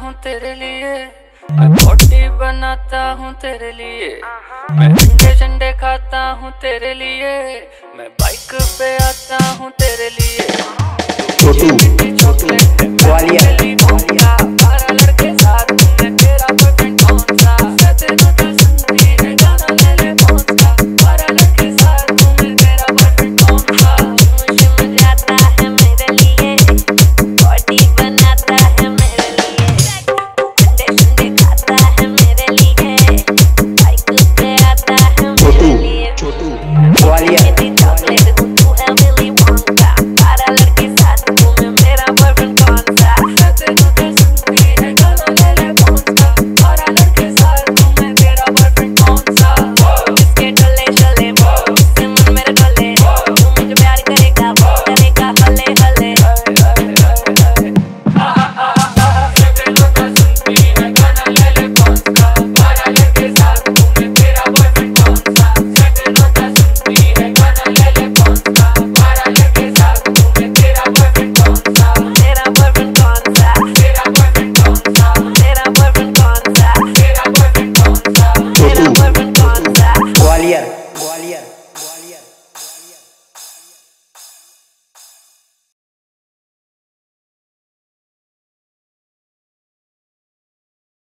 हूँ तेरे लिए मैं बॉडी बनाता हूँ तेरे लिए। मैं अंडे चंडे खाता हूँ तेरे लिए। मैं बाइक पे आता हूँ तेरे लिए। छोटू चॉकलेट ग्वालियर ग्वालियर